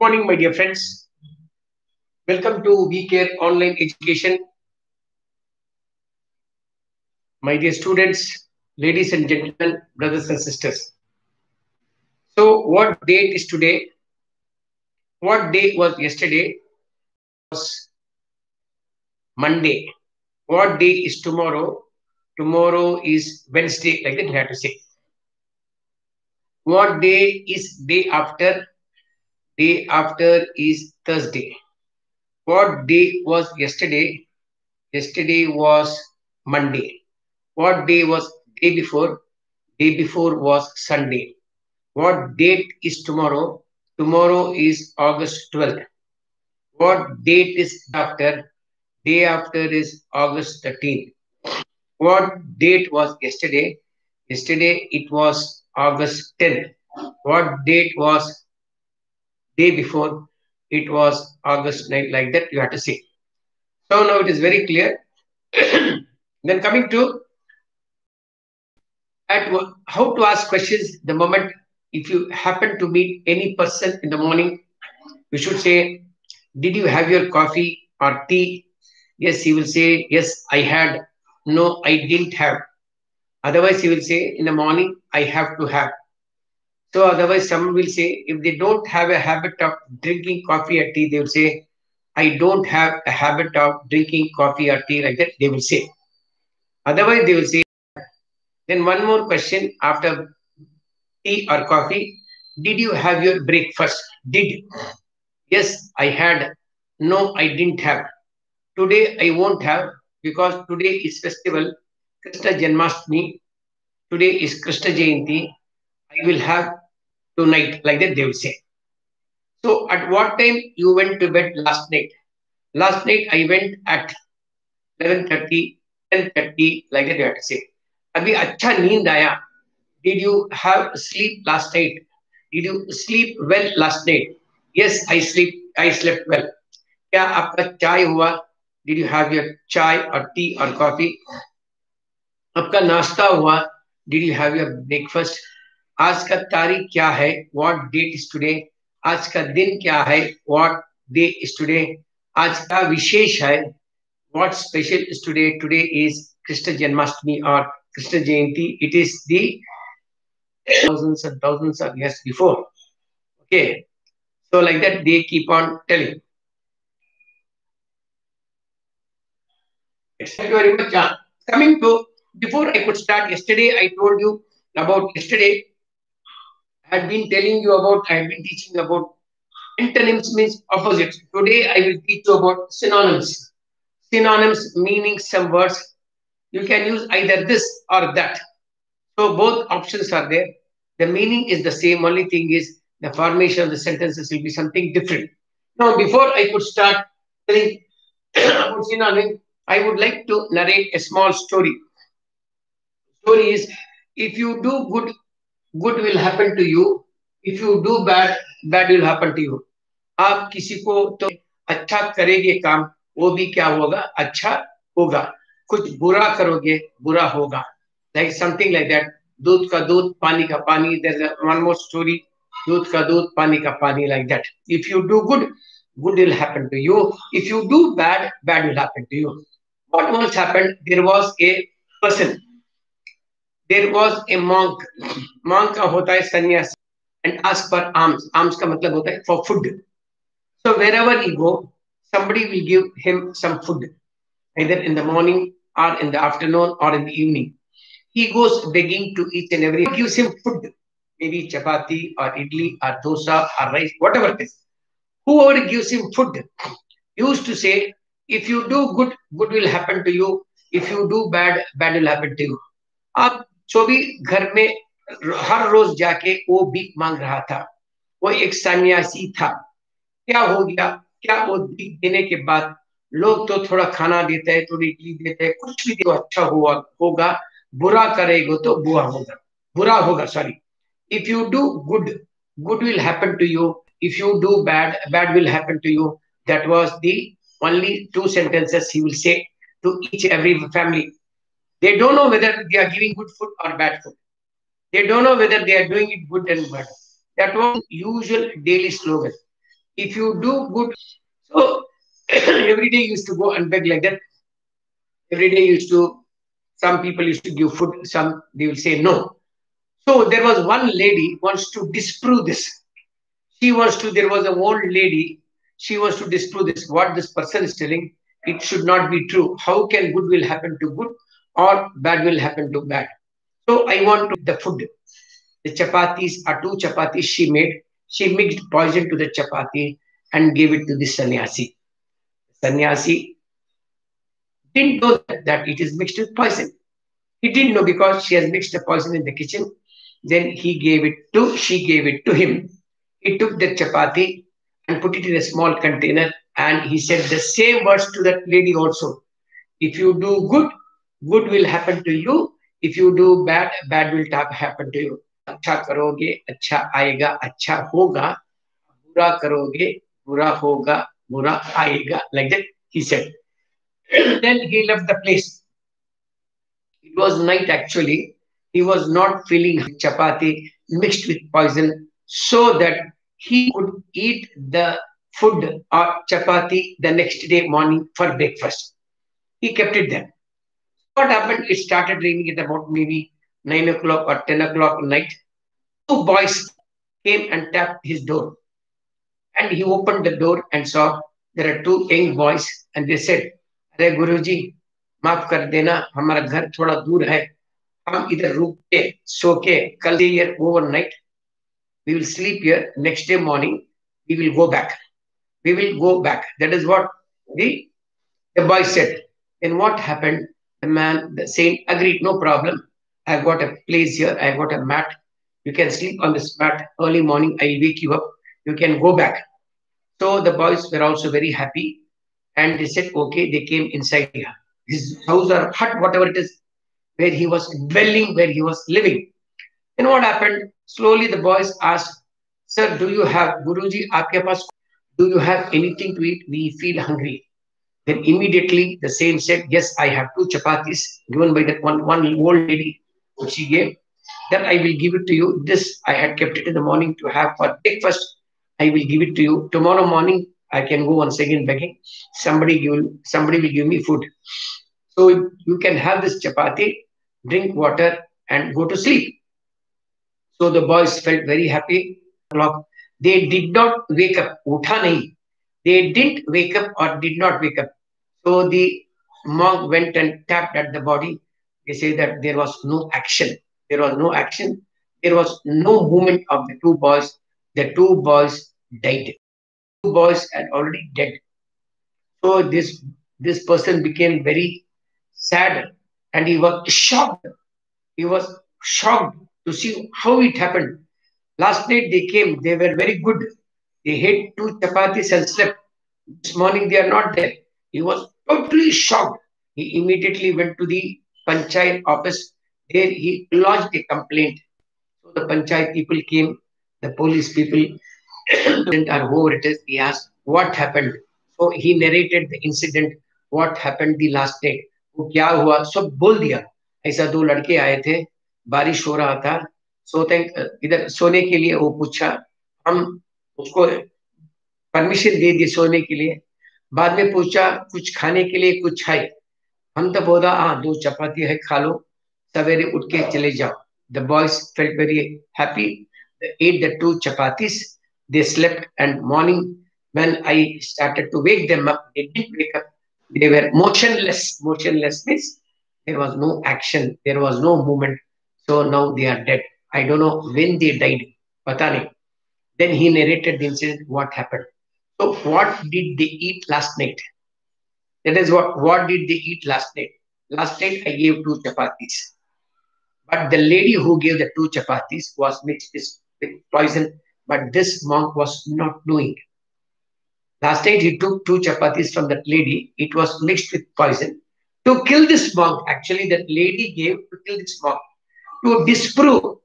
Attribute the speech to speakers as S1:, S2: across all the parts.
S1: morning, my dear friends. Welcome to WeCare Online Education. My dear students, ladies and gentlemen, brothers and sisters. So, what date is today? What day was yesterday? Was Monday. What day is tomorrow? Tomorrow is Wednesday, like that you have to say. What day is day after? Day after is Thursday. What day was yesterday? Yesterday was Monday. What day was day before? Day before was Sunday. What date is tomorrow? Tomorrow is August 12th. What date is after? Day after is August 13th. What date was yesterday? Yesterday it was August 10th. What date was day before? It was August 9th. Like that you have to see. So now it is very clear. then coming to at how to ask questions the moment if you happen to meet any person in the morning, you should say, Did you have your coffee or tea? Yes, he will say, Yes, I had. No, I didn't have. Otherwise, he will say, In the morning, I have to have. So, otherwise, someone will say, If they don't have a habit of drinking coffee or tea, they will say, I don't have a habit of drinking coffee or tea like that, they will say. Otherwise, they will say, then one more question after tea or coffee. Did you have your breakfast? Did. Yes, I had. No, I didn't have. Today I won't have because today is festival, Krishna Janmashtami. Today is Krishna Jayanti. I will have tonight, like that they will say. So at what time you went to bed last night? Last night I went at 11.30, 10.30, like that you have to say. अभी अच्छा नींद आया did you have sleep last night? Did you sleep well last night? Yes, I sleep. I slept well. क्या आपका चाय हुआ? Did you have your chai or tea or coffee? आपका नाश्ता हुआ? Did you have your breakfast? आज का तारीख क्या है? What date is today? आज का दिन क्या है? What day is today? आज का विशेष है? What special is today? Today is Krishna Janmashtami or Krishna Jayanti. It is the thousands and thousands of years before. Okay. So like that, they keep on telling. Thank you very much. Uh, coming to, before I could start, yesterday I told you about, yesterday had been telling you about, I had been teaching about antonyms means opposites. Today I will teach you about synonyms. Synonyms meaning some words. You can use either this or that. So both options are there. The meaning is the same. Only thing is the formation of the sentences will be something different. Now, before I could start telling about synonym, I would like to narrate a small story. Story is if you do good, good will happen to you. If you do bad, bad will happen to you. आप किसी को तो अच्छा करेंगे काम वो भी क्या होगा अच्छा होगा कुछ बुरा करोगे बुरा होगा like something like that दूध का दूध पानी का पानी one more story दूध का दूध पानी का पानी like that if you do good good will happen to you if you do bad bad will happen to you what once happened there was a person there was a monk monk का होता है सन्यासी and ask for alms alms का मतलब होता है for food so wherever he go somebody will give him some food either in the morning or in the afternoon or in the evening he goes begging to each and every gives him food maybe chapati or idli or dosa or rice whatever it is whoever gives him food used to say if you do good good will happen to you if you do bad bad will happen to you आप जो भी घर में हर रोज जाके वो भीख मांग रहा था, वो एक सन्यासी था। क्या हो गया? क्या वो भीख देने के बाद लोग तो थोड़ा खाना देते हैं, थोड़ी इडली देते हैं, कुछ भी तो अच्छा हुआ, होगा, बुरा करेगा तो बुरा होगा। बुरा होगा sorry if you do good good will happen to you if you do bad bad will happen to you. That was the only two sentences he will say to each every family. They don't know whether they are giving good food or bad food they don't know whether they are doing it good and bad that was usual daily slogan If you do good, so every day used to go and beg like that. Every day used to, some people used to give food, some they will say no. So there was one lady wants to disprove this. She wants to, there was an old lady, she wants to disprove this. What this person is telling, it should not be true. How can good will happen to good or bad will happen to bad? So I want to, the food. The chapatis are two chapatis she made. She mixed poison to the chapati and gave it to the sannyasi. Sannyasi didn't know that, that it is mixed with poison. He didn't know because she has mixed the poison in the kitchen. Then he gave it to, she gave it to him. He took the chapati and put it in a small container and he said the same words to that lady also. If you do good, good will happen to you. If you do bad, bad will happen to you. अच्छा करोगे अच्छा आएगा अच्छा होगा बुरा करोगे बुरा होगा बुरा आएगा like that he said then he left the place it was night actually he was not feeling chapati mixed with poison so that he could eat the food or chapati the next day morning for breakfast. He kept it there. What happened? It started raining at about maybe 9 o'clock or 10 o'clock at night. Two boys came and tapped his door. And he opened the door and saw there are two young boys and they said, अरे गुरुजी माफ कर देना हमारा घर थोड़ा दूर है हम इधर रुक के सो के कल year overnight we will sleep here. Next day morning, we will go back. We will go back. That is what the, the boy said. And what happened? the man, the saint agreed, no problem. I've got a place here. I've got a mat. You can sleep on this mat. Early morning, I'll wake you up. You can go back. So the boys were also very happy. And they said, okay, they came inside here. His house or hut, whatever it is, where he was dwelling, where he was living. Then what happened? Slowly the boys asked, Sir, do you have, Guruji, aapke paas, do you have anything to eat? We feel hungry. Then immediately the saint said, Yes, I have two chapatis given by that one, one old lady which she gave. Then I will give it to you. This I had kept it in the morning to have for breakfast. I will give it to you. Tomorrow morning, I can go once again begging. Somebody give, somebody will give me food. So you can have this chapati, drink water, and go to sleep. So the boys felt very happy. They did not wake up. Utha nahi. They didn't wake up or did not wake up. So the monk went and tapped at the body. They say that there was no action. There was no action. There was no movement of the two boys. The two boys died. Two boys had already dead. So this this person became very sad and he was shocked. He was shocked to see how it happened. Last night they came, they were very good. They ate two chapatis and slept. This morning they are not there. He was totally shocked. He immediately went to the panchayat office. There he lodged a complaint. So the panchayat people came, the police people, or whoever it is, he asked, what happened? So he narrated the incident, what happened the last night. वो क्या हुआ सब बोल दिया ऐसा दो लड़के आए थे बारिश हो रहा था सोते इधर सोने के लिए वो पूछा हम उसको परमिशन दे दिए सोने के लिए बाद में पूछा कुछ खाने के लिए कुछ है हम तो बोला हाँ दो चपाती है खा लो सवेरे उठ के चले जाओ the boys felt very happy ate the two chapatis they slept and morning when i started to wake them up they didn't wake up they were motionless motionless means there was no action there was no movement so now they are dead. I don't know when they died. Patani. Then he narrated the incident, what happened. So what did they eat last night? That is what, what did they eat last night? Last night I gave two chapatis. But the lady who gave the two chapatis was mixed with poison. But this monk was not doing. Last night he took two chapatis from that lady. It was mixed with poison. To kill this monk, actually that lady gave to kill this monk to disprove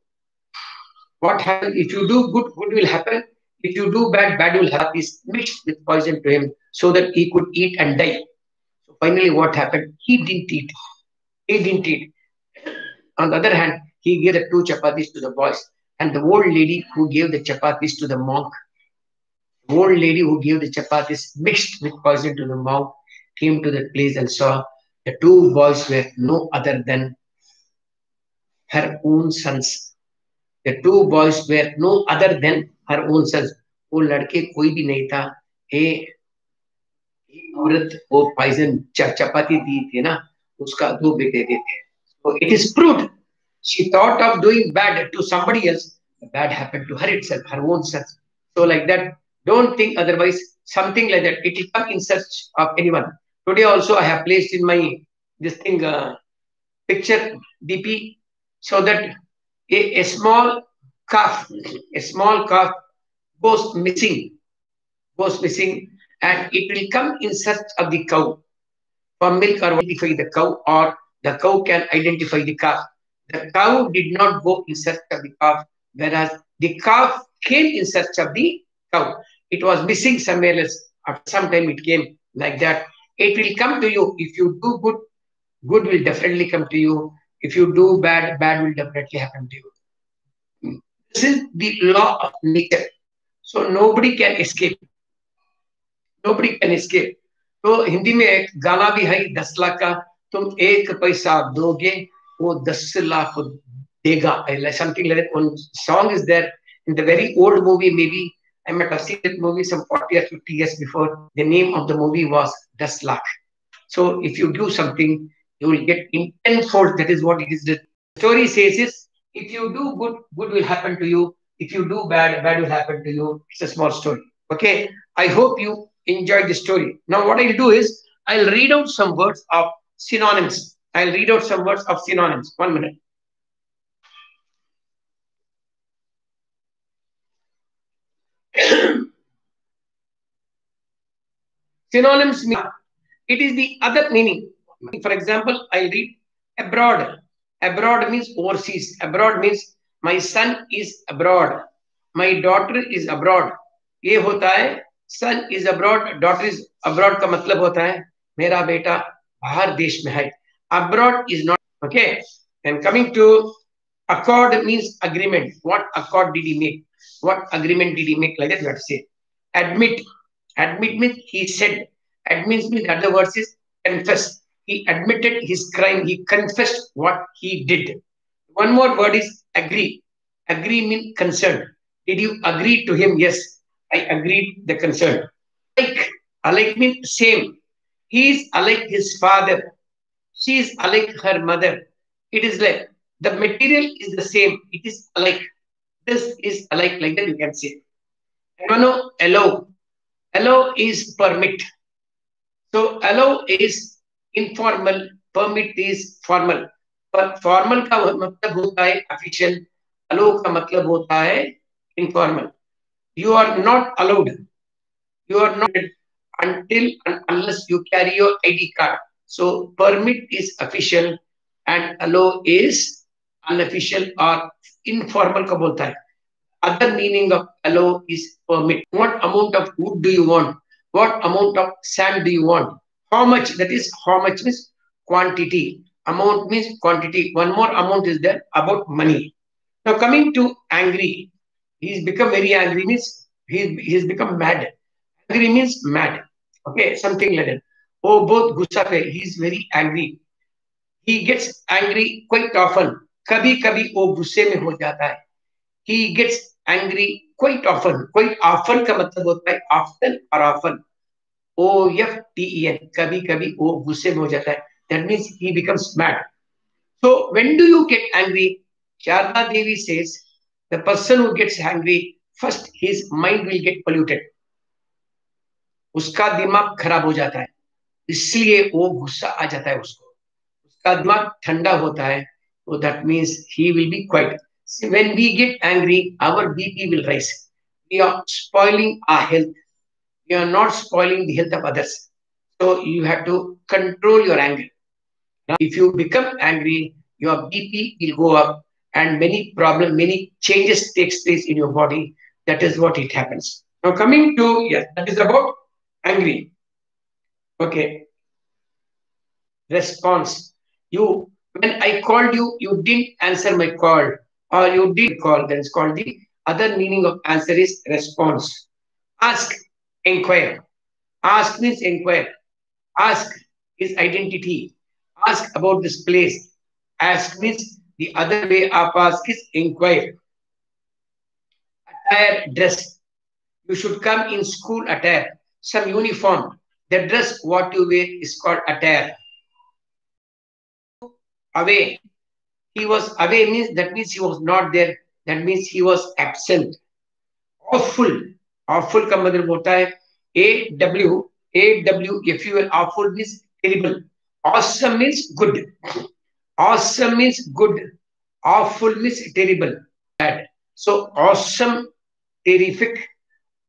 S1: what happened. If you do good, good will happen. If you do bad, bad will happen. Is mixed with poison to him so that he could eat and die. So finally, what happened? He didn't eat. He didn't eat. On the other hand, he gave the two chapatis to the boys, and the old lady who gave the chapatis to the monk. The old lady who gave the chapatis mixed with poison to the monk, came to that place and saw the two boys were no other than her own sons. The two boys were no other than her own sons. वो लड़के कोई भी नहीं था ए औरत वो poison चपाती दी थी ना उसका दो बेटे थे so it is proved she thought of doing bad to somebody else bad happened to her itself her own sons so like that don't think otherwise something like that it will come in search of anyone today also i have placed in my this thing uh, picture dp so that a, a small calf a small calf goes missing goes missing and it will come in search of the cow. For milk or identify the cow or the cow can identify the calf. The cow did not go in search of the calf whereas the calf came in search of the cow. It was missing somewhere else. After some time it came like that. It will come to you. If you do good good will definitely come to you. If you do bad bad will definitely happen to you is the law of nature so nobody can escape nobody can escape तो हिंदी में एक गाना भी है दस लाख का तुम एक पैसा दोगे वो दस लाख देगा something like that one song is there in the very old movie maybe I might have seen that movie some 40 or 50 years before. The name of the movie was Das Lakh. So if you do something, you will get in tenfold. That is what it is. The story says is if you do good, good will happen to you. If you do bad, bad will happen to you. It's a small story. Okay. I hope you enjoyed the story. Now what I'll do is I'll read out some words of synonyms. I'll read out some words of synonyms. One minute. Synonyms mean it is the other meaning. For example, I read abroad. Abroad means overseas. Abroad means my son is abroad. My daughter is abroad. ये होता है son is abroad, daughter is abroad का मतलब होता है मेरा बेटा बाहर देश में है. Abroad is not okay. And coming to accord means agreement. What accord did he make? What agreement did he make? Like that, to say. Admit. Admit means he said. Admit means, other words, is confess. He admitted his crime. He confessed what he did. One more word is agree. Agree means concern. Did you agree to him? Yes, I agreed the concern. Like, alike means same. He is alike his father. She is alike her mother. It is like the material is the same. It is alike. This is alike like that you can say. Mano, allow. Allow is permit. So allow is informal, permit is formal. पर formal का मतलब होता है official अलो का मतलब होता है informal you are not allowed you are not until and unless you carry your ID card. So permit is official and allow is unofficial or informal का बोलता है other meaning of allow is permit what amount of wood do you want what amount of sand do you want how much that is how much means quantity amount means quantity one more amount is there about money now coming to angry he's become very angry means he's, he's become mad angry means mad okay something like that oh both gussa pe he's very angry he gets angry quite often कभी कभी वो गुस्से में हो जाता है he gets angry quite often quite often का मतलब होता है often और often O F T E N कभी कभी वो गुस्से में हो जाता है। That means he becomes mad so when do you get angry Sharada Devi says the person who gets angry first his mind will get polluted उसका दिमाग खराब हो जाता है। इसलिए वो गुस्सा आ जाता है उसको। उसका दिमाग ठंडा होता है। तो that means he will be quiet when we get angry our BP will rise we are spoiling our health We are not spoiling the health of others. So you have to control your anger. Now, if you become angry, your BP will go up and many problem, many changes takes place in your body. That is what it happens. Now coming to, yes, that is about angry. Okay. Response. You when I called you, you didn't answer my call, or you did call. That is called the other meaning of answer is response. Ask, inquire. Ask means inquire. Ask his identity. Ask about this place. Ask means the other way of ask is inquire. Attire, dress. You should come in school attire. Some uniform. The dress what you wear is called attire. Away. He was away means that means he was not there. That means he was absent. Awful. Awful का मतलब होता है A W A W F U L awful means terrible. Awesome means good. Awesome means good. Awful means terrible. Bad. So awesome, terrific,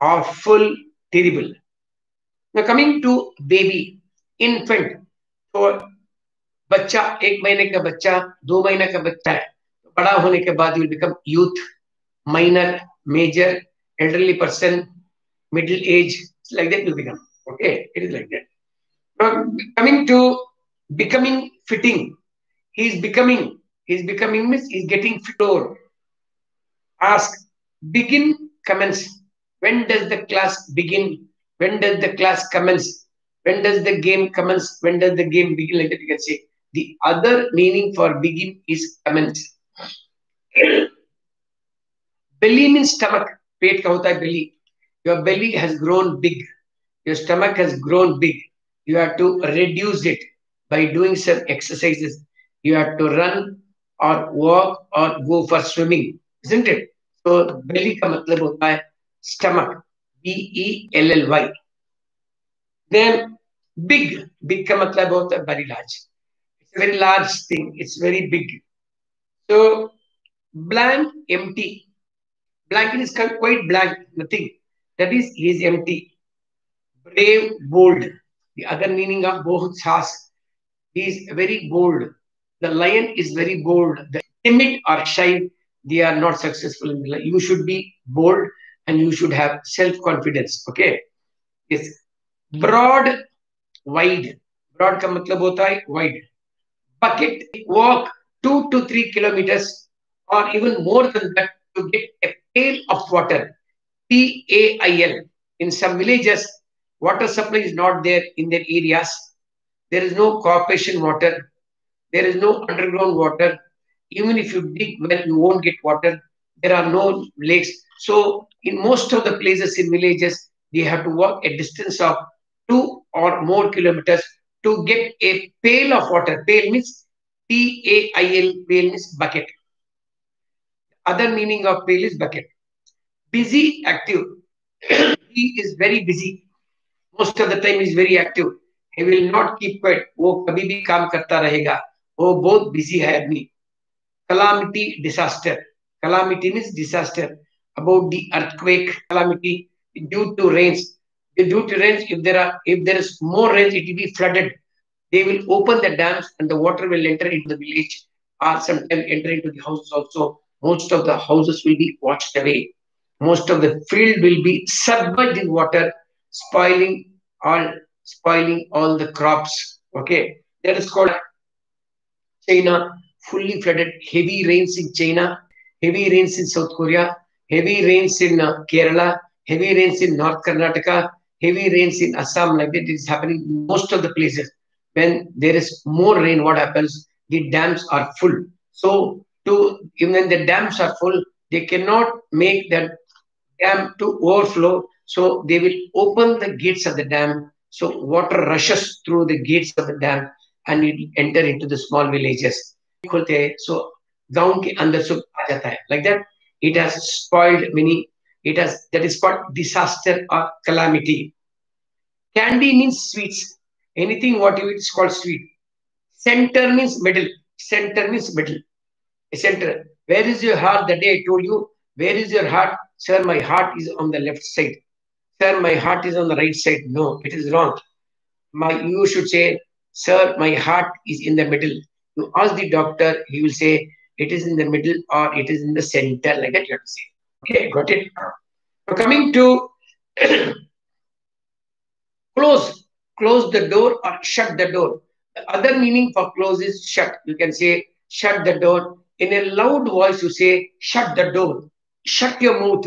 S1: awful, terrible. Now coming to baby, infant. So बच्चा एक महीने का बच्चा दो महीने का बच्चा है बड़ा होने के बाद will become youth minor major elderly person middle age like that will become okay? It is like that. Now coming to becoming fitting he is becoming he is becoming he is getting floor. ask begin commence. When does the class begin? When does the class commence? When does the game commence? When does the game begin? Like that you can say. The other meaning for begin is commence. belly means stomach. पेट का होता है belly your belly has grown big your stomach has grown big you have to reduce it by doing some exercises you have to run और walk और go for swimming isn't it so belly का मतलब होता है stomach B E L L Y then big big का मतलब होता है very large it's very large thing it's very big so blank empty Blanket is quite blank, nothing. That is, he is empty. Brave, bold. The other meaning of Bohutsas. He is very bold. The lion is very bold. The timid or shy, they are not successful in life. You should be bold and you should have self-confidence. Okay. Yes. Broad, wide. Broad ka matlab hota hai, wide. Bucket, walk two to three kilometers or even more than that to get a pail of water. P-A-I-L. In some villages, water supply is not there in their areas. There is no corporation water. There is no underground water. Even if you dig well, you won't get water. There are no lakes. So in most of the places in villages, they have to walk a distance of two or more kilometers to get a pail of water. Pail means P-A-I-L, pail means bucket. Other meaning of pail is bucket. Busy, active. he is very busy. Most of the time he is very active. He will not keep quiet. वो कभी भी काम करता रहेगा. वो बहुत busy है आदमी. Calamity, disaster. Calamity means disaster. About the earthquake, calamity due to rains. Due to rains, if there are if there is more rains, it will be flooded. They will open the dams and the water will enter into the village or sometimes enter into the houses also. most of the houses will be washed away. Most of the field will be submerged in water, spoiling all spoiling all the crops. Okay, that is called China fully flooded. Heavy rains in China, heavy rains in South Korea, heavy rains in uh, Kerala, heavy rains in North Karnataka, heavy rains in Assam. Like that, is happening in most of the places when there is more rain, what happens? The dams are full. So to even when the dams are full, they cannot make that dam to overflow. So they will open the gates of the dam. So water rushes through the gates of the dam and it enter into the small villages. So गांव के अंदर सब आ जाता है like that it has spoiled many it has that is called disaster or calamity candy means sweets anything what you it's called sweet. Center means middle. Center means middle. A center. Where is your heart? The day I told you, where is your heart? Sir, my heart is on the left side. Sir, my heart is on the right side. No, it is wrong. My you should say, Sir, my heart is in the middle. You ask the doctor, he will say it is in the middle or it is in the center, like that you have to say. Okay, got it. Now coming to close close the door or shut the door. The other meaning for close is shut. You can say shut the door. In a loud voice, you say shut the door. Shut your mouth.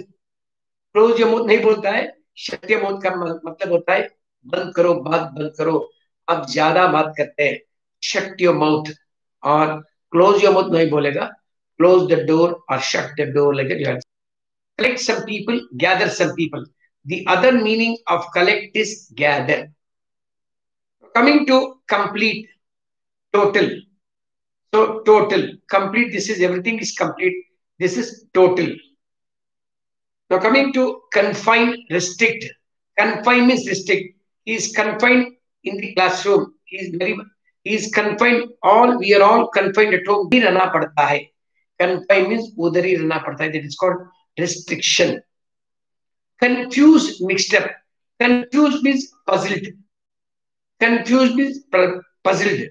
S1: Close your mouth नहीं बोलता है शट्य मौत का मतलब होता है बंद करो बात बंद करो अब ज़्यादा बात करते हैं शट योर माउथ और क्लोज योर माउथ नहीं बोलेगा क्लोज द डोर और shut the door like that collect some people gather some people the other meaning of collect is gather coming to complete total so total complete this is everything is complete this is total now coming to confine restrict confine means restrict he is confined in the classroom he is very he is confined all we are all confined at home भी रहना पड़ता है confine means उधर ही रहना पड़ता है that is called restriction confused mixed up confused means puzzled confused means puzzled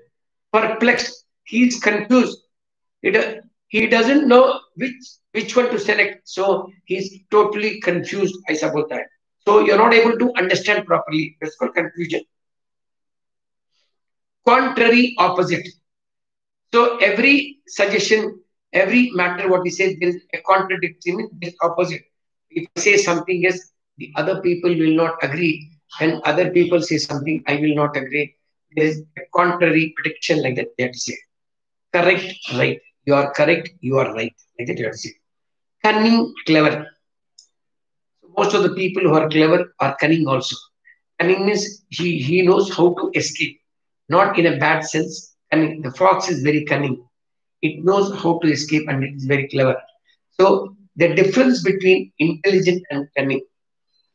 S1: perplexed he's confused. He, he doesn't know which which one to select. So he's totally confused, I suppose that. So you're not able to understand properly. That's called confusion. Contrary opposite. So every suggestion, every matter what we say, there is a contradictory, means opposite. If I say something yes, the other people will not agree. And other people say something, I will not agree. There is a contrary prediction like that they have to say correct right. You are correct you are right. Like that you have to say. Cunning clever. Most of the people who are clever are cunning also. Cunning means he he knows how to escape. Not in a bad sense. Cunning the fox is very cunning. It knows how to escape and it is very clever. So the difference between intelligent and cunning.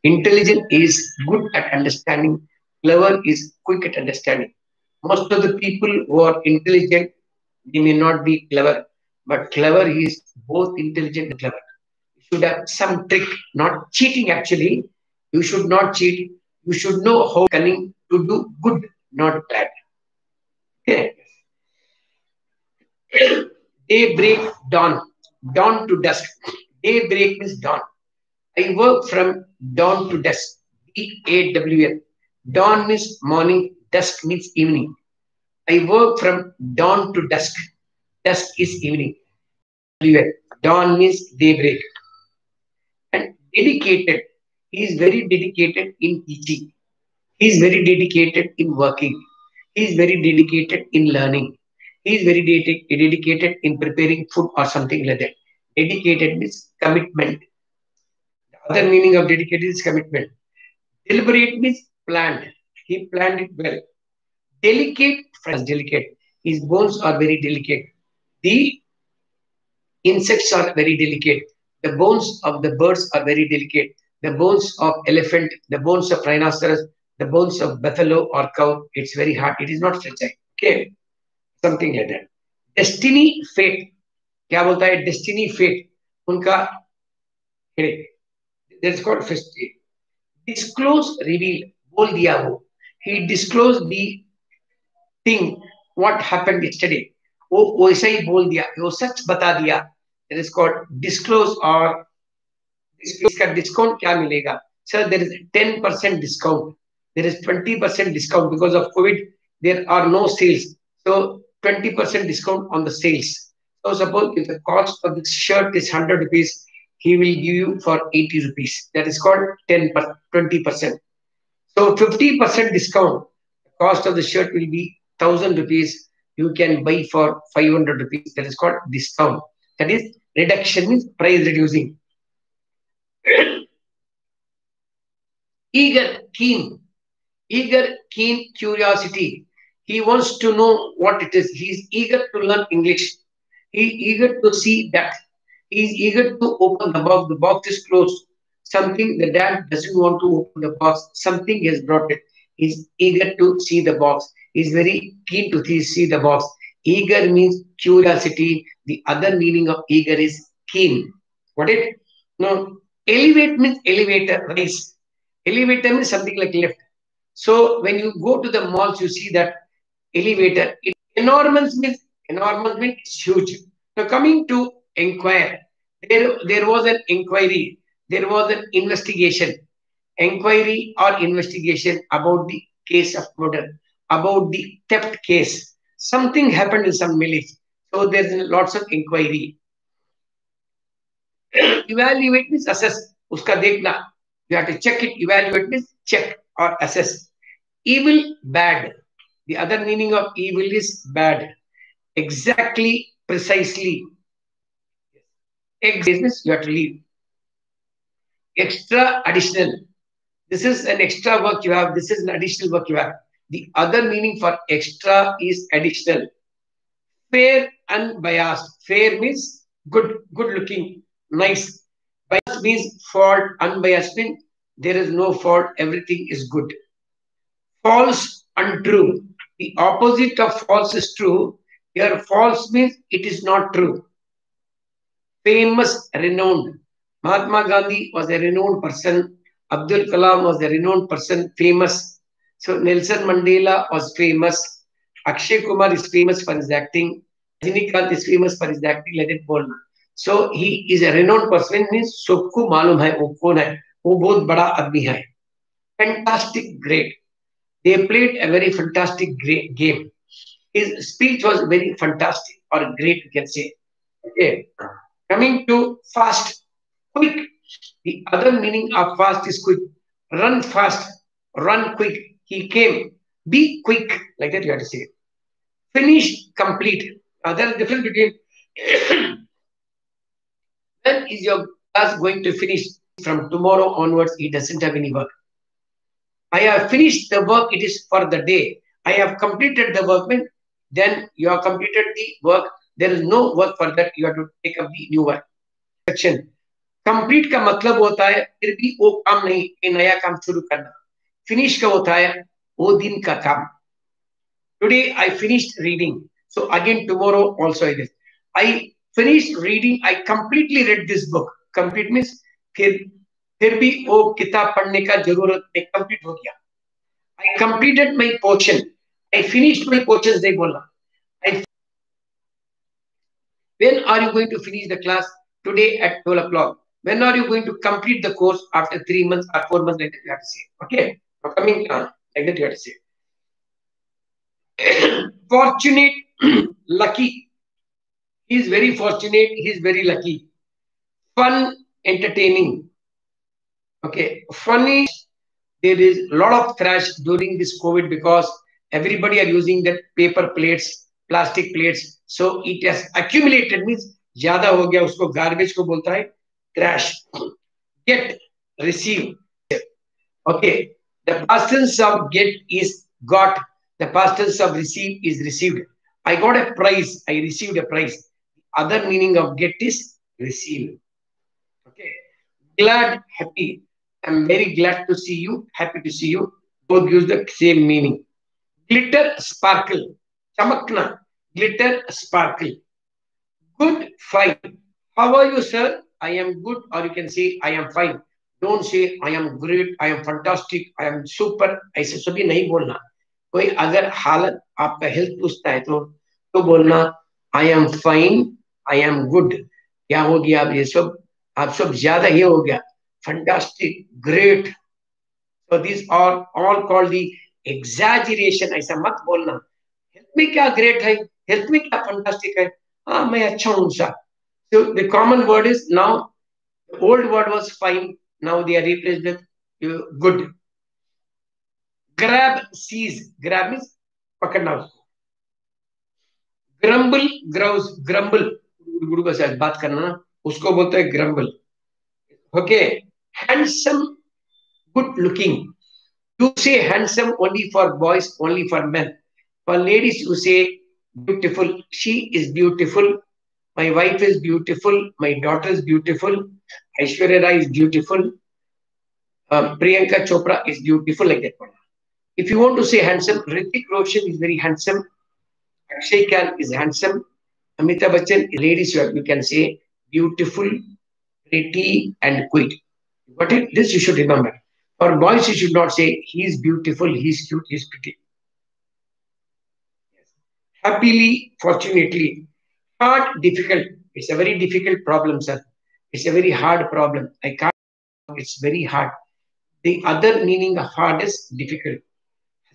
S1: Intelligent is good at understanding. Clever is quick at understanding. Most of the people who are intelligent they may not be clever but clever he is both intelligent and clever. You should have some trick not cheating actually. You should not cheat. You should know how cunning to do good not bad. Okay. Daybreak dawn. Dawn to dusk. Daybreak means dawn. I work from dawn to dusk. D-A-W-N. Dawn means morning, dusk means evening. I work from dawn to dusk. Dusk is evening. Dawn means daybreak. And dedicated. He is very dedicated in teaching. He is very dedicated in working. He is very dedicated in learning. He is very dedi- dedicated in preparing food or something like that. Dedicated means commitment The other meaning of dedicated is commitment. Deliberate means planned. He planned it well Delicate, friends, delicate. His bones are very delicate. The insects are very delicate. The bones of the birds are very delicate. The bones of elephant, the bones of rhinoceros, the bones of buffalo or cow, it's very hard. It is not fragile. Okay. Something like that. Destiny, fate. क्या बोलता है destiny fate उनका that's called festive. Disclose, reveal, बोल दिया वो. He disclosed the thing, what happened yesterday. वो वैसा ही बोल दिया, वो सच बता दिया. That is called disclose or इसका discount क्या मिलेगा? Sir, there is 10% discount. There is 20% discount because of COVID. There are no sales. So 20% discount on the sales. So suppose if the cost of this shirt is 100 rupees, he will give you for 80 rupees. That is called 10 20%. So 50% discount. Cost of the shirt will be 1000 rupees. You can buy for 500 rupees. That is called discount. That is reduction means price reducing. Eager, keen. Eager, keen curiosity. He wants to know what it is. He is eager to learn English. He is eager to see that he is eager to open the box. The box is closed. Something the dad doesn't want to open the box. Something has brought it. He is eager to see the box. He's very keen to see the box. Eager means curiosity. The other meaning of eager is keen. What it? No. Elevate means elevator, rise. Elevator means something like lift. So when you go to the malls, you see that elevator. It, enormous means enormous means huge. Now coming to inquire. There, there was an inquiry. There was an investigation. Inquiry or investigation about the case of murder, about the theft case. Something happened in some village. So there's lots of inquiry. evaluate means assess. Uska dekna. You have to check it. Evaluate means check or assess. Evil, bad. The other meaning of evil is bad. Exactly, precisely. Exactly, you have to leave. Extra, additional. This is an extra work you have. This is an additional work you have. The other meaning for extra is additional. Fair, unbiased. Fair means good, good looking, nice. Bias means fault, unbiased means there is no fault, everything is good. False, untrue. The opposite of false is true. Here, false means it is not true. Famous, renowned. Mahatma Gandhi was a renowned person. Abdul Kalam was a renowned person, famous. So Nelson Mandela was famous. Akshay Kumar is famous for his acting. Rajinikanth is famous for his acting. Let it go. So he is a renowned person. Means सबको मालूम है वो कौन है वो बहुत बड़ा आदमी है fantastic great they played a very fantastic great game his speech was very fantastic or great you can say okay coming to fast quick the other meaning of fast is quick run fast run quick he came be quick like that you have to say finish complete now there is difference between when is your class going to finish from tomorrow onwards, he doesn't have any work. I have finished the work, it is for the day. I have completed the work, then you have completed the work. There is no work for that. You have to take up the new work. Section. Complete का मतलब होता है फिर भी वो काम नहीं नया काम शुरू करना फिनिश का होता है वो दिन का काम today I finished reading so again tomorrow also I this I finished reading I completely read this book complete means फिर फिर भी वो किताब पढ़ने का ज़रूरत नहीं कंप्लीट हो गया I completed my portion I finish my portion नहीं बोलना I when are you going to finish the class today at 12 o'clock when are you going to complete the course after three months or four months like you have to say okay now coming on like that you have to say fortunate lucky he is very fortunate he is very lucky fun entertaining. Okay, funny. There is a lot of trash during this COVID because everybody are using that paper plates, plastic plates. So it has accumulated means ज़्यादा हो गया उसको garbage को बोलता है trash. Get receive. Okay, the past tense of get is got. The past tense of receive is received. I got a prize. I received a prize. Other meaning of get is receive. Okay. Glad, happy. I'm very glad to see you, happy to see you. Both use the same meaning. Glitter, sparkle. Chamakna, glitter, sparkle. Good, fine. How are you, sir? I am good, or you can say, I am fine. Don't say, I am great, I am fantastic, I am super. ऐसे सभी नहीं बोलना। कोई अगर हालत आपका health पूछता है तो तो बोलना I am fine I am good क्या हो गया? अब ये सब आप सब ज़्यादा ये हो गया। Fantastic great so this are all called the exaggeration ऐसा मत बोलना। हेल्थ में क्या ग्रेट है? हेल्थ में क्या फंटास्टिक है? हाँ मैं अच्छा हूँ सा so the common word is now old word was fine now they are replaced with good grab seize grab means पकड़ना उसको. ग्रम्बल ग्राउस ग्रम्बल गुरु का शायद बात करना ना, उसको बोलते हैं grumble okay handsome good looking you say handsome only for boys only for man for ladies you say beautiful she is beautiful my wife is beautiful. My daughter is beautiful. Aishwarya rai is beautiful um, priyanka chopra is beautiful like that one. if you want to say handsome Hrithik Roshan is very handsome akshay khan is handsome amitabh bachchan ladies you can say beautiful, pretty, and quick. But this you should remember. For boys, you should not say he is beautiful, he is cute, he is pretty. Happily, fortunately, hard, difficult. It's a very difficult problem, sir. It's a very hard problem. I can't. It's very hard. The other meaning of hard is difficult.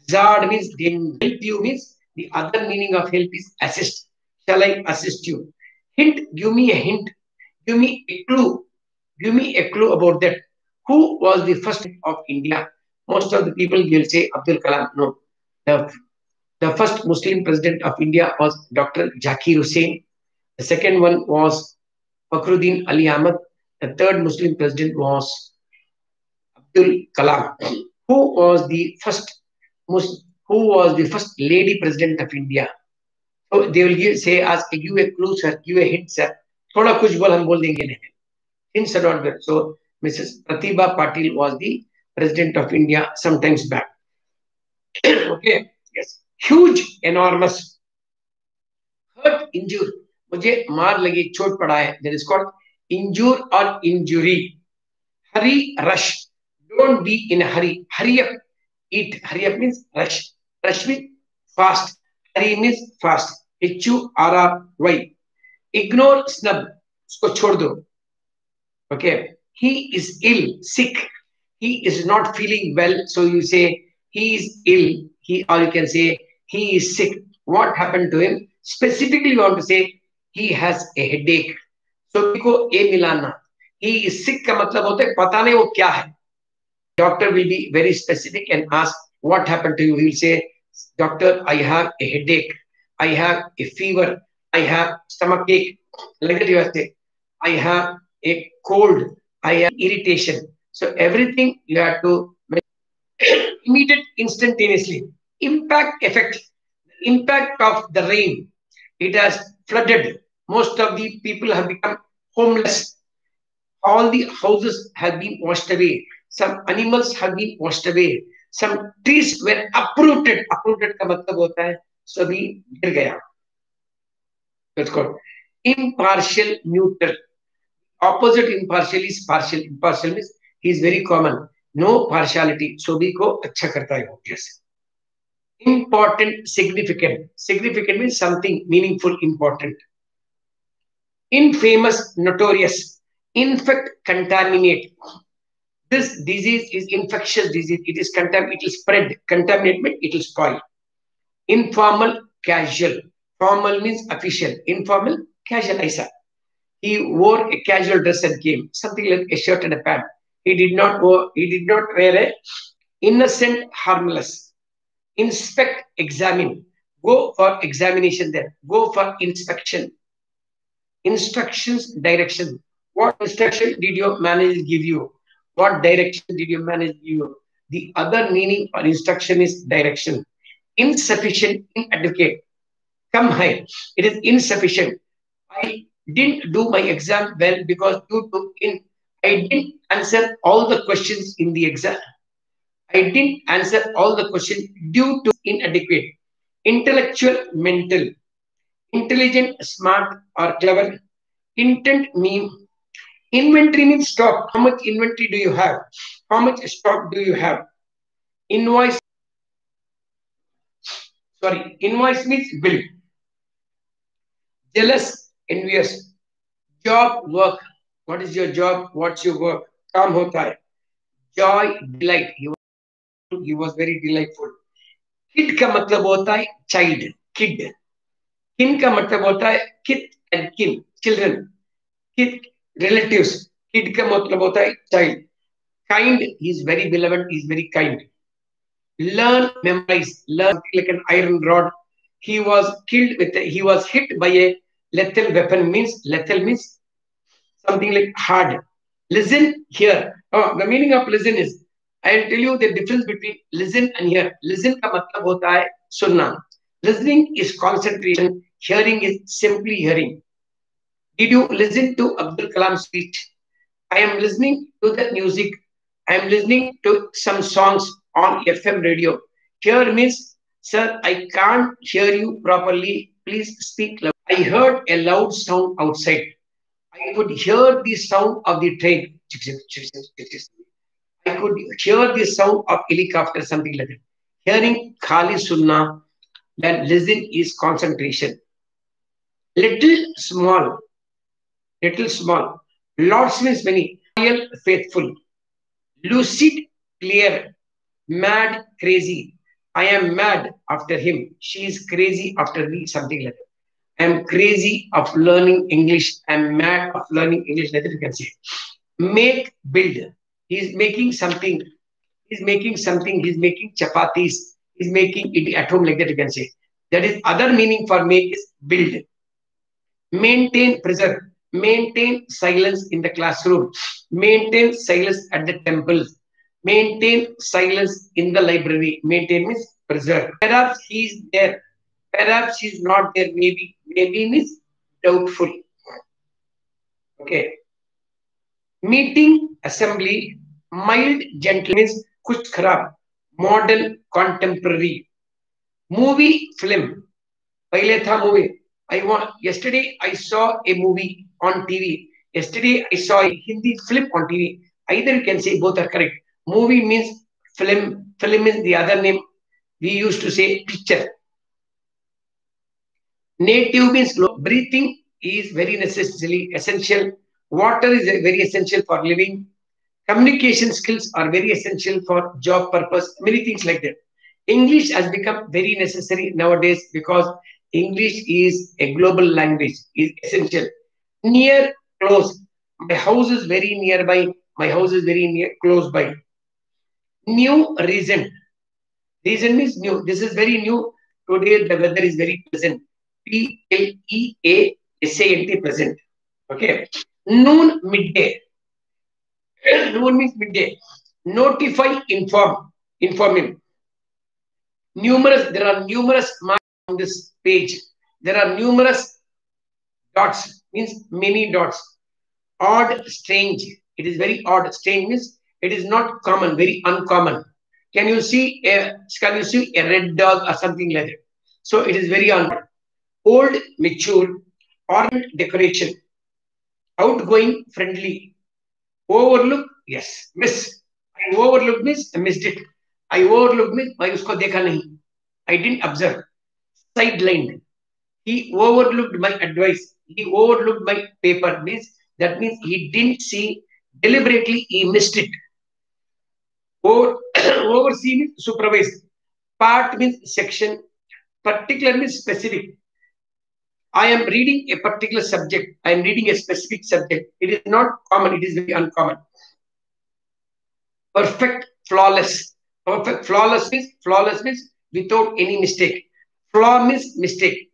S1: Hazard means help you means the other meaning of help is assist. Shall I assist you? Hint, give me a hint give me a clue. Give me a clue about that. Who was the first of India? Most of the people will say Abdul Kalam. No. The, the first Muslim president of India was Dr. Zakir Hussain. The second one was Fakhruddin Ali Ahmad. The third Muslim president was Abdul Kalam. Who was the first Muslim, who was the first lady president of India? So they will give, say, ask, give a clue, sir, give a hint, sir. थोड़ा कुछ बोल हम बोल देंगे hints are not there. So Mrs. Pratibha Patil was the president of India sometimes back. okay, yes, huge, enormous, hurt, injure. मुझे मार लगी, चोट पड़ा है। दैट इज़ कॉल्ड इंजूर और injury hurry rush don't be in hurry hurry up it hurry up means rush rush means fast hurry means fast H U R R Y ignore snub उसको छोड़ दो। Okay he is ill sick he is not feeling well so you say he is ill he और you can say he is sick what happened to him specifically you want to say he has A headache सभी को ए मिलाना। ही is सिक का मतलब होता है, पता नहीं वो क्या है। Doctor will be very specific and ask what happened to you he will say doctor I have a headache I have a fever I have stomach ache like that you have say I have a cold I have irritation so everything you have to immediate instantaneously impact effect impact of the rain it has flooded Most of the people have become homeless. All the houses have been washed away. Some animals have been washed away. Some trees were uprooted. Uprooted का मतलब होता है सभी गिर गया. That's called impartial neutral opposite impartial is partial impartial means he is very common no partiality सभी को अच्छा करता है obvious important significant significant means something meaningful important infamous notorious infect contaminate this disease is infectious disease it is contam it will spread contaminate it will spoil informal casual formal means official informal casual I aisa he wore a casual dress and came, something like a shirt and a pant. He did not wear, he did not wear a innocent, harmless. Inspect, examine. Go for examination there. Go for inspection. Instructions, direction. What instruction did your manager give you? What direction did your manager give you? The other meaning for instruction is direction. Insufficient, inadequate. Come high. It is insufficient. I didn't do my exam well because due to in I didn't answer all the questions in the exam. I didn't answer all the questions due to inadequate. Intellectual, mental. Intelligent, smart, or clever. Intent mean. Inventory means stock. How much inventory do you have? How much stock do you have? Invoice. Sorry, invoice means bill. Jealous, envious. Job, work. What is your job? What's your work? Kam hota hai. Joy, delight. He was, he was very delightful. Kid का मतलब होता है child, kid. Kin का मतलब होता है kith and kin, children. Kith, relatives. Kid का मतलब होता है child. Kind, he is very beloved, he is very kind. Learn like an iron rod. He was killed with, a, he was hit by a lethal weapon means lethal means something like hard. Listen here. Oh, the meaning of listen is I'll tell you the difference between listen and hear. Listen ka matlab hota hai sunna. Listening is concentration. Hearing is simply hearing. Did you listen to Abdul Kalam's speech? I am listening to the music. I am listening to some songs on FM radio. Here means, sir, I can't hear you properly. Please speak loud. I heard a loud sound outside. I could hear the sound of the train. I could hear the sound of helicopter, something like that. Hearing Khali Sunna, that listen is concentration. Little small, little small. Lots means many. Real, faithful. Lucid, clear. Mad, crazy. I am mad after him. She is crazy after me, something like that. I'm crazy of learning English. I'm mad of learning English. That you can say. Make, build. He's making something. He's making something. He's making chapatis. He's making it at home like that. You can say that is other meaning for make is build Maintain, preserve. Maintain silence in the classroom. Maintain silence at the temple. Maintain silence in the library. Maintain means preserve. Perhaps he's there. Perhaps he's not there. Maybe. Maybe means doubtful. Okay. Meeting, assembly, mild, gentle means kuch kharab. Modern, contemporary. Movie, film. पहले था movie. I want yesterday I saw a movie on TV. Yesterday I saw a Hindi film on TV. Either you can say both are correct. Movie means film. Film is the other name. We used to say picture. Native means. Breathing is very necessarily essential. Water is very essential for living. Communication skills are very essential for job purpose. Many things like that. English has become very necessary nowadays because English is a global language, is essential. Near, close. My house is very nearby. My house is very near, close by. New, recent. Recent means new. This is very new. Today the weather is very pleasant. P L E A S A N T present. Okay. Noon, midday. Noon means midday. Notify, inform. Inform him. Numerous, there are numerous on this page. There are numerous dots, means many dots. Odd, strange. It is very odd. Strange means it is not common, very uncommon. Can you see a can you see a red dog or something like that? So it is very odd. Old, mature, ornament, decoration. Outgoing, friendly. Overlook, yes. Miss. I overlooked means I missed it. I overlooked means मैं उसको देखा नहीं. I didn't observe. Sidelined. He overlooked my advice. He overlooked my paper. Means that means he didn't see deliberately. He missed it. Over, oversee means supervise. Part means section. Particular means specific. I am reading a particular subject. I am reading a specific subject. It is not common. It is very uncommon. Perfect, flawless. Perfect, flawless means flawless means without any mistake. Flaw means mistake.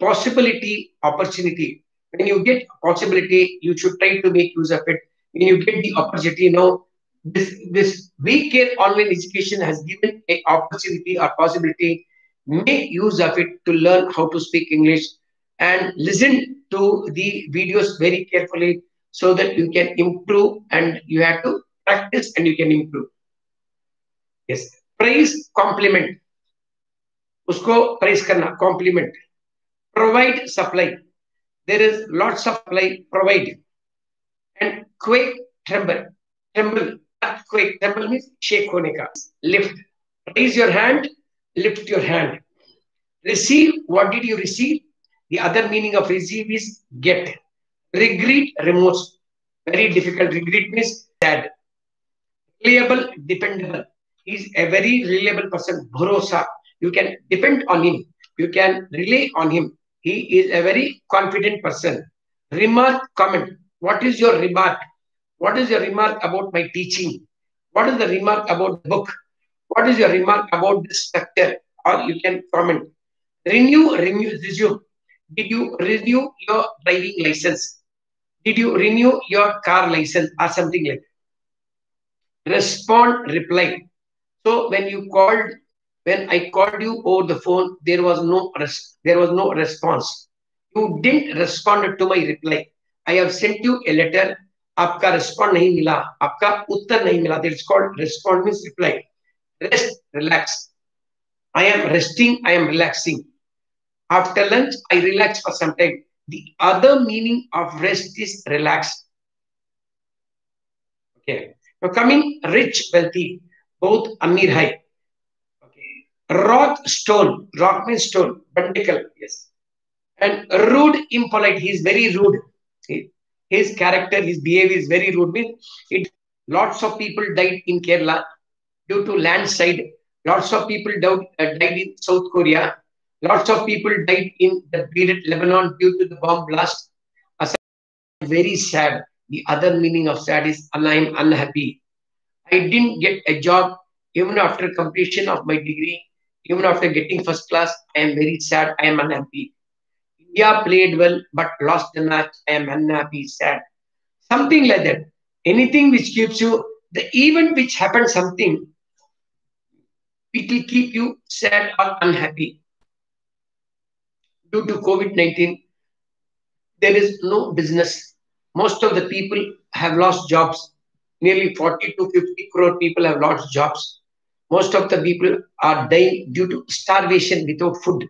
S1: Possibility, opportunity. When you get a possibility, you should try to make use of it. When you get the opportunity, you know, this this VCare online education has given a opportunity or possibility. Make use of it to learn how to speak English and listen to the videos very carefully so that you can improve and you have to practice and you can improve. Yes. Praise, compliment. उसको praise करना compliment. Provide supply. There is lots of supply provide. And quake, tremble. Tremble. Quake, tremble means shake होने का. Lift. Raise your hand. Lift your hand. Receive. What did you receive? The other meaning of receive is get. Regret, remorse. Very difficult. Regret means sad. Reliable, dependable. He's a very reliable person. Bharosa. You can depend on him. You can rely on him. He is a very confident person. Remark, comment. What is your remark? What is your remark about my teaching? What is the remark about the book? What is your remark about the structure? Or you can comment. Renew, renew, resume. Did you renew your driving license? Did you renew your car license or something like that? Respond, reply. So when you called, when I called you over the phone, there was no res- there was no response. You didn't respond to my reply. I have sent you a letter. आपका respond नहीं मिला आपका उत्तर नहीं मिला It's called respond means reply rest relax I am resting I am relaxing after lunch, I relax for some time. The other meaning of rest is relax. Okay. Now coming rich, wealthy, both Amir High. Rock, stone. Rock means stone. Bandical, yes. And rude, impolite. He is very rude. His character, his behavior is very rude. Means it. Lots of people died in Kerala due to landslide. Lots of people died, uh, died in South Korea Lots of people died in the period Lebanon due to the bomb blast. Very sad. The other meaning of sad is I'm unhappy. I didn't get a job even after completion of my degree, even after getting first class. I am very sad. I am unhappy. India played well but lost the match. I am unhappy, sad. Something like that. Anything which gives you the event which happened, something, it will keep you sad or unhappy. Due to COVID 19, there is no business. Most of the people have lost jobs. Nearly 40 to 50 crore people have lost jobs. Most of the people are dying due to starvation without food,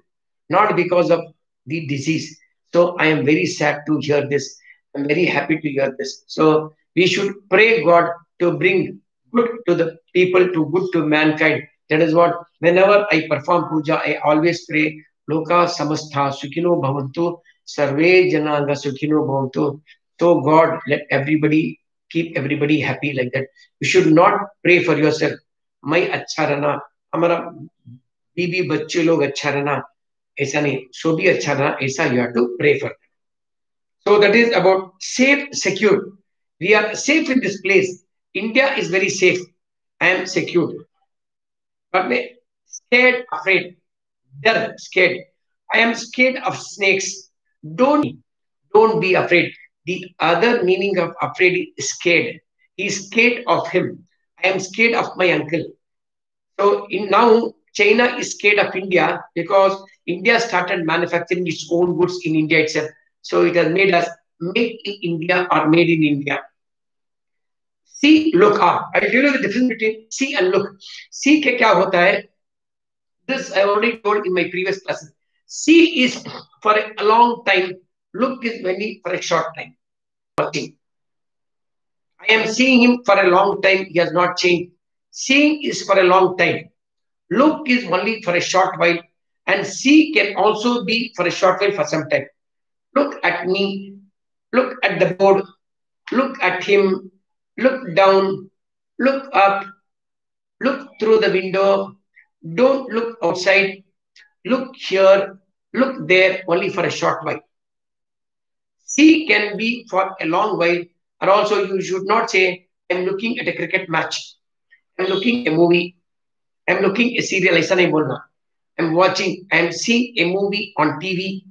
S1: not because of the disease. So I am very sad to hear this. I'm very happy to hear this. So we should pray God to bring good to the people, to good to mankind. That is what, whenever I perform puja, I always pray, Loka samastha sukhino bhavantu, sarve jananga sukhino bhavantu. So God, let everybody, keep everybody happy like that. You should not pray for yourself. मैं अच्छा रहना, हमारा बीबी बच्चे लोग अच्छा रहना, ऐसा नहीं, सो भी अच्छा रहना, ऐसा you have to prefer so that is about safe secure we are safe in this place India is very safe I am secure but मैं स्केड अफ्रेड डर scared I am scared of snakes don't don't be afraid the other meaning of afraid is scared he scared of him I am scared of my uncle. So in now China is scared of India because India started manufacturing its own goods in India itself. So it has made us make in India or made in India. See, look up. I tell you the difference between see and look. See ke kya hota hai? This I already told in my previous class. See is for a long time. Look is only for a short time. Watching. I am seeing him for a long time. He has not changed. Seeing is for a long time. Look is only for a short while. And see can also be for a short while for some time. Look at me. Look at the board. Look at him. Look down. Look up. Look through the window. Don't look outside. Look here. Look there only for a short while. See can be for a long while and also, you should not say, I'm looking at a cricket match. I'm looking a movie. I'm looking a serial. ऐसा नहीं बोलना. I'm watching. I'm seeing a movie on TV.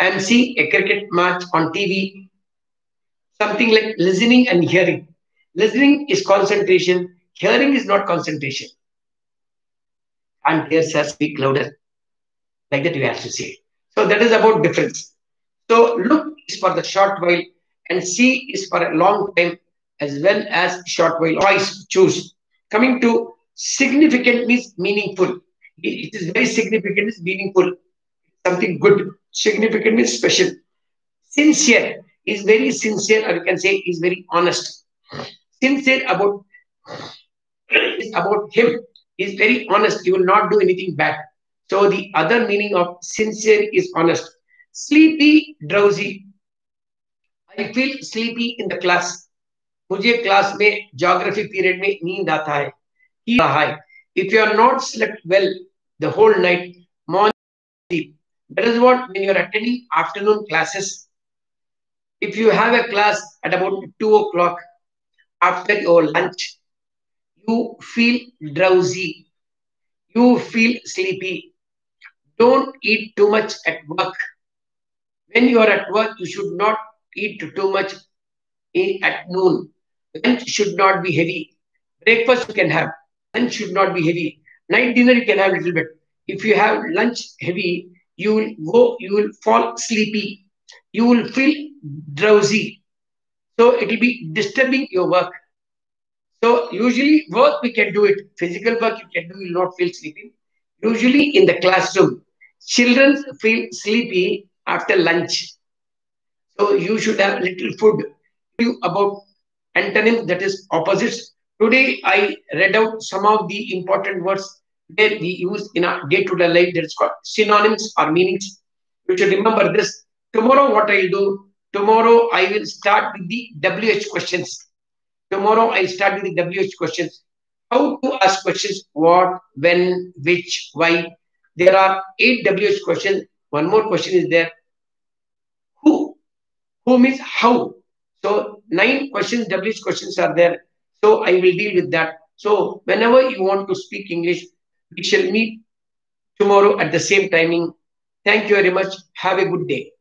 S1: I'm seeing a cricket match on TV. Something like listening and hearing. Listening is concentration. Hearing is not concentration. And here, sir, speak louder. Like that, you have to say. So that is about difference. So look is for the short while and see is for a long time as well as short while. Oh, Always choose. Coming to significant means meaningful. It is very significant, is meaningful. Something good. Significant means special. Sincere is very sincere, or you can say is very honest. Sincere about is about him. Is very honest. He will not do anything bad. So the other meaning of sincere is honest. Sleepy, drowsy. I feel sleepy in the class. मुझे class में geography period में नींद आता है रहा है if you are not slept well the whole night morning sleep that is what when you are attending afternoon classes if you have a class at about 2 o'clock after your lunch you feel drowsy you feel sleepy don't eat too much at work when you are at work you should not eat too much in, at noon. Lunch should not be heavy. Breakfast you can have. Lunch should not be heavy. Night dinner you can have a little bit. If you have lunch heavy, you will go, you will fall sleepy. You will feel drowsy. So it will be disturbing your work. So usually work we can do it. Physical work you can do, you will not feel sleepy. Usually in the classroom, children feel sleepy after lunch. So you should have little food. You about antonyms that is opposites. Today I read out some of the important words that we use in our day-to-day life that is called synonyms or meanings. You should remember this. Tomorrow what I'll do, tomorrow I will start with the WH questions. Tomorrow I'll start with the WH questions. How to ask questions, what, when, which, why. There are eight WH questions. One more question is there. Who? Means how. So nine questions, WH questions are there. So I will deal with that. So whenever you want to speak English, we shall meet tomorrow at the same timing. Thank you very much. Have a good day.